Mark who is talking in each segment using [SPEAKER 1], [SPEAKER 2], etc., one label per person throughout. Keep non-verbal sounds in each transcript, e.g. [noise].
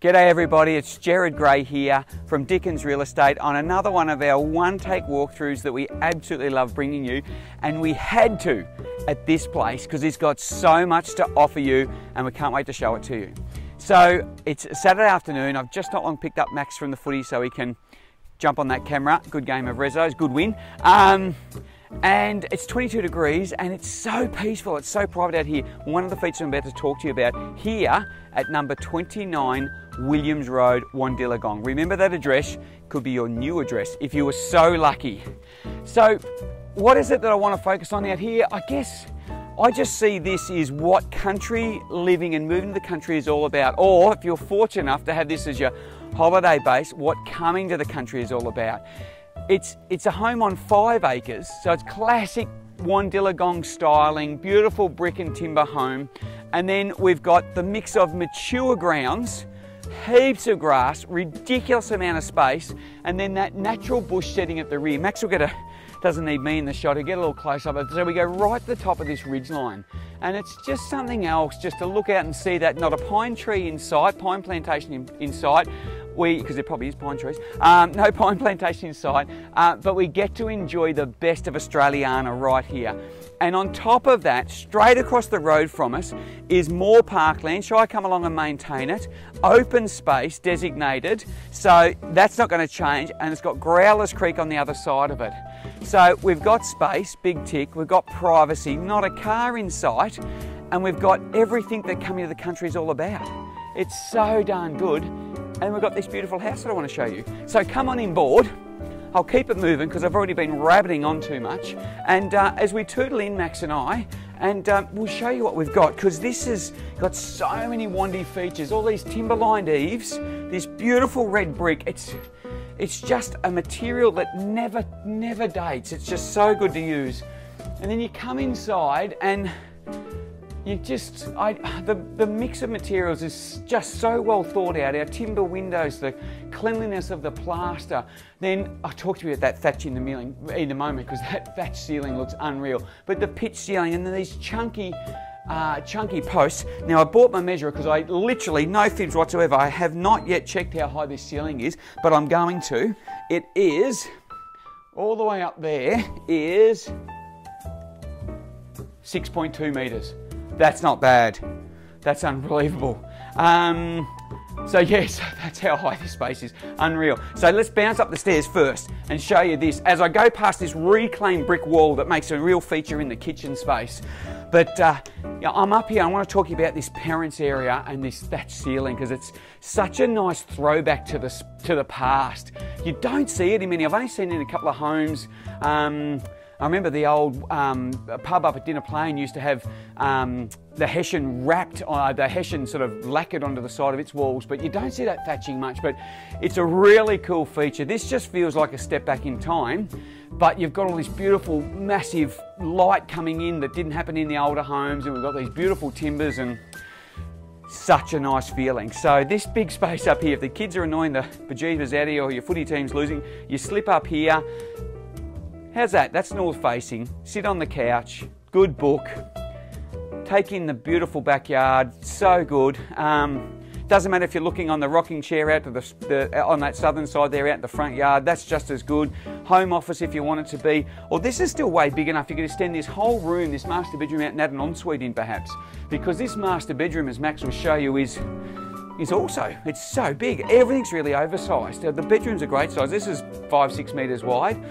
[SPEAKER 1] G'day everybody, it's Jared Gray here from Dickens Real Estate on another one of our one-take walkthroughs that we absolutely love bringing you and we had to at this place because it's got so much to offer you and we can't wait to show it to you. So it's Saturday afternoon, I've just not long picked up Max from the footy so he can jump on that camera. Good game of Rezos, good win. Um, and it's 22 degrees and it's so peaceful, it's so private out here. One of the features I'm about to talk to you about here at number 29 Williams Road, Wandiligong. Remember that address could be your new address if you were so lucky. So what is it that I want to focus on out here? I guess I just see this is what country living and moving to the country is all about. Or if you're fortunate enough to have this as your holiday base, what coming to the country is all about. It's, it's a home on five acres, so it's classic Wandiligong styling, beautiful brick and timber home. And then we've got the mix of mature grounds, heaps of grass, ridiculous amount of space, and then that natural bush setting at the rear. Max will get a, doesn't need me in the shot, he'll get a little close up. So we go right to the top of this ridge line. And it's just something else just to look out and see that not a pine tree in sight, pine plantation in, in sight, we, because there probably is pine trees, um, no [laughs] pine plantation in sight, uh, but we get to enjoy the best of Australiana right here. And on top of that, straight across the road from us is more parkland. Shall I come along and maintain it? Open space designated, so that's not going to change. And it's got Growlers Creek on the other side of it. So we've got space, big tick, we've got privacy, not a car in sight, and we've got everything that coming to the country is all about. It's so darn good and we've got this beautiful house that I want to show you. So come on in board. I'll keep it moving because I've already been rabbiting on too much. And uh, as we tootle in, Max and I, and um, we'll show you what we've got because this has got so many Wandy features. All these timber-lined eaves, this beautiful red brick. It's it's just a material that never never dates. It's just so good to use. And then you come inside and you just, I, the, the mix of materials is just so well thought out. Our timber windows, the cleanliness of the plaster. Then I'll talk to you about that thatch in, the in a moment because that thatch ceiling looks unreal. But the pitch ceiling and then these chunky, uh, chunky posts. Now I bought my measure because I literally, no fibs whatsoever, I have not yet checked how high this ceiling is, but I'm going to. It is, all the way up there is 6.2 metres. That's not bad. That's unbelievable. Um, so yes, [laughs] that's how high this space is. Unreal. So let's bounce up the stairs first and show you this as I go past this reclaimed brick wall that makes a real feature in the kitchen space. But uh, yeah, I'm up here. I want to talk about this parents area and this thatch ceiling because it's such a nice throwback to the to the past. You don't see it in many. I've only seen it in a couple of homes. Um, I remember the old um, pub up at Dinner Plain used to have um, the Hessian wrapped, uh, the Hessian sort of lacquered onto the side of its walls, but you don't see that thatching much. But it's a really cool feature. This just feels like a step back in time, but you've got all this beautiful, massive light coming in that didn't happen in the older homes, and we've got these beautiful timbers and such a nice feeling. So this big space up here, if the kids are annoying the bejeebers out of you or your footy team's losing, you slip up here, How's that? That's north facing. Sit on the couch, good book, take in the beautiful backyard, so good. Um, doesn't matter if you're looking on the rocking chair out to the, the, on that southern side there out the front yard, that's just as good. Home office if you want it to be. Or this is still way big enough, you could extend this whole room, this master bedroom out and add an ensuite in perhaps. Because this master bedroom, as Max will show you, is is also, it's so big. Everything's really oversized. The bedrooms are great size. This is five, six metres wide.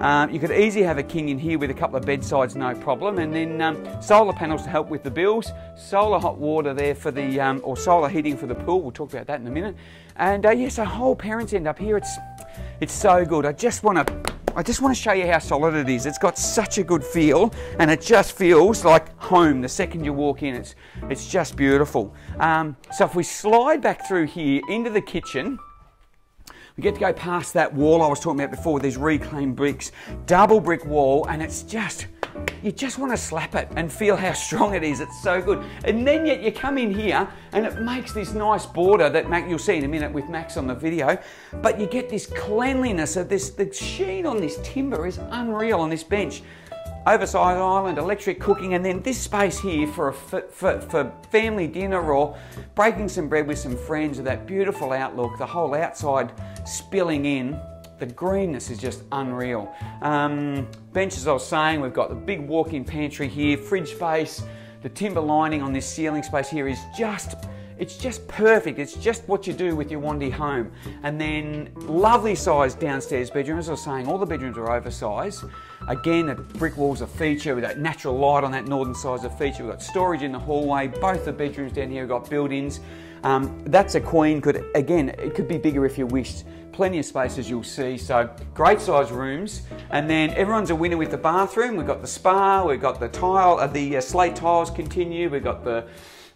[SPEAKER 1] Um, you could easily have a king in here with a couple of bedsides, no problem. And then um, solar panels to help with the bills. Solar hot water there for the, um, or solar heating for the pool. We'll talk about that in a minute. And uh, yes, a whole parents end up here. It's, it's so good. I just want to I just want to show you how solid it is. It's got such a good feel and it just feels like home the second you walk in. It's, it's just beautiful. Um, so if we slide back through here into the kitchen, we get to go past that wall I was talking about before, these reclaimed bricks, double brick wall, and it's just you just want to slap it and feel how strong it is. It's so good. And then yet you come in here and it makes this nice border that Mac, you'll see in a minute with Max on the video. But you get this cleanliness of this, the sheen on this timber is unreal on this bench. oversized island, electric cooking, and then this space here for, a, for, for, family dinner or breaking some bread with some friends with that beautiful outlook, the whole outside spilling in. The greenness is just unreal. Um, benches, I was saying, we've got the big walk-in pantry here, fridge space, the timber lining on this ceiling space here is just it's just perfect. It's just what you do with your Wandee home. And then lovely sized downstairs bedroom. As I was saying, all the bedrooms are oversized. Again, the brick walls a feature with that natural light on that northern side is a feature. We've got storage in the hallway. Both the bedrooms down here have got built-ins. Um, that's a queen. Could again, it could be bigger if you wished. Plenty of space as you'll see. So great size rooms. And then everyone's a winner with the bathroom. We've got the spa. We've got the tile. Uh, the uh, slate tiles continue. We've got the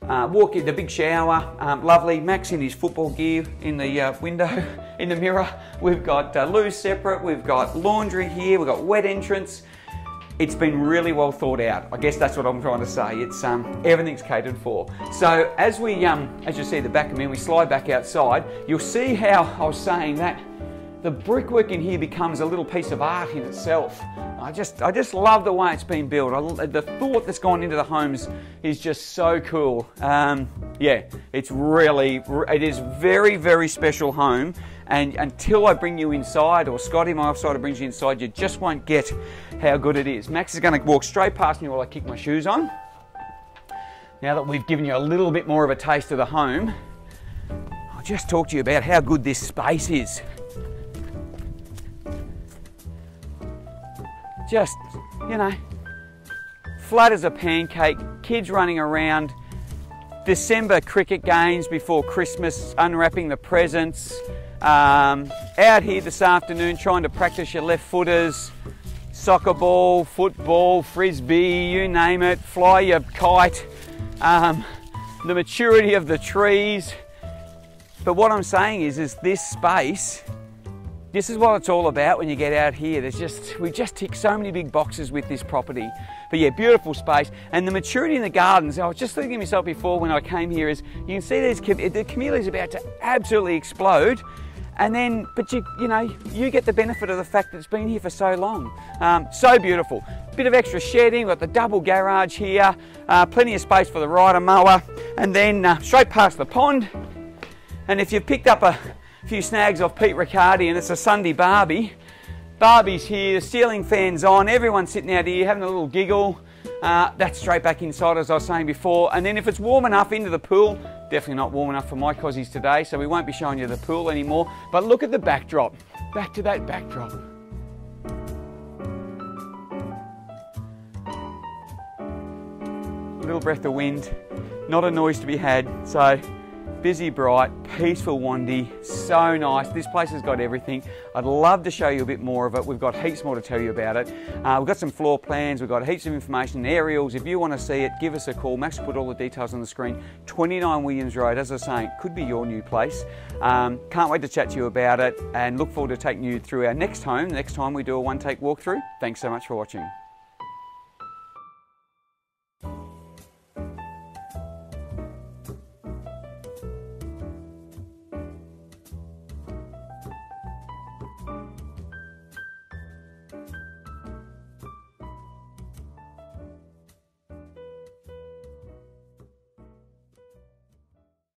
[SPEAKER 1] uh, walk in the big shower, um, lovely. Max in his football gear in the uh, window, [laughs] in the mirror. We've got uh, loo separate, we've got laundry here, we've got wet entrance. It's been really well thought out. I guess that's what I'm trying to say. It's um, everything's catered for. So as we, um, as you see the back of me, we slide back outside. You'll see how I was saying that the brickwork in here becomes a little piece of art in itself. I just, I just love the way it's been built. I, the thought that's gone into the homes is just so cool. Um, yeah, it's really, it is very, very special home. And until I bring you inside, or Scotty, my offsider, brings you inside, you just won't get how good it is. Max is going to walk straight past me while I kick my shoes on. Now that we've given you a little bit more of a taste of the home, I'll just talk to you about how good this space is. Just, you know, flat as a pancake, kids running around, December cricket games before Christmas, unwrapping the presents, um, out here this afternoon trying to practice your left footers, soccer ball, football, frisbee, you name it, fly your kite, um, the maturity of the trees. But what I'm saying is, is this space this is what it's all about when you get out here. There's just, we just tick so many big boxes with this property. But yeah, beautiful space. And the maturity in the gardens, I was just thinking to myself before when I came here is, you can see these, the camellias about to absolutely explode. And then, but you, you know, you get the benefit of the fact that it's been here for so long. Um, so beautiful. Bit of extra shedding, we've got the double garage here, uh, plenty of space for the rider mower, and then uh, straight past the pond. And if you've picked up a, few snags off Pete Riccardi and it's a Sunday Barbie. Barbie's here, the ceiling fan's on, everyone's sitting out here having a little giggle. Uh, that's straight back inside as I was saying before. And then if it's warm enough into the pool, definitely not warm enough for my cozies today, so we won't be showing you the pool anymore. But look at the backdrop. Back to that backdrop. A little breath of wind, not a noise to be had. So busy, bright, peaceful Wandee, so nice. This place has got everything. I'd love to show you a bit more of it. We've got heaps more to tell you about it. Uh, we've got some floor plans, we've got heaps of information, aerials. If you want to see it, give us a call. Max will put all the details on the screen. 29 Williams Road, as I was saying, could be your new place. Um, can't wait to chat to you about it and look forward to taking you through our next home, the next time we do a one take walkthrough. Thanks so much for watching.